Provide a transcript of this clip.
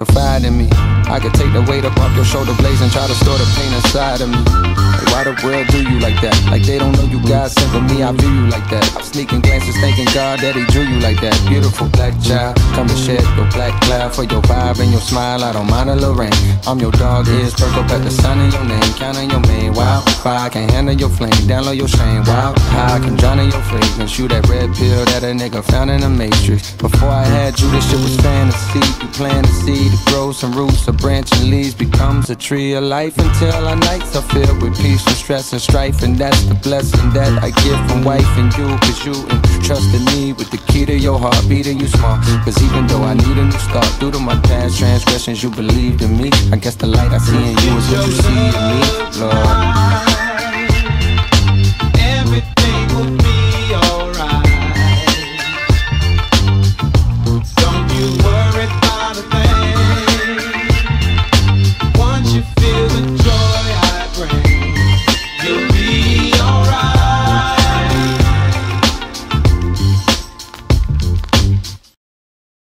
confide in me. I could take the weight up off your shoulder blades and try to store the pain inside of me. Why the world do you like that? Like they don't know you God sent for me, I view you like that. I'm sneaking glances, thanking God that He drew you like that. Beautiful black child, come to shed your black cloud for your vibe and your smile. I don't mind a little rain. I'm your dog, ears perk up at the sun in your name, counting your main. Wow, fire, I can handle your flame, download your shame. High, I can drown in your fragrance. You that red pill that a nigga found in the matrix. Before I had you, this shit was fantasy. You plant a seed, it grows some roots, branch and leaves, becomes a tree of life until our nights are filled with peace and stress and strife. And that's the blessing that I give from wife and you, cause you entrusted me with the key to your heart, beating you smart. Cause even though I need a new start, due to my past transgressions, you believed in me. I guess the light I see in you is what you see in me, Lord.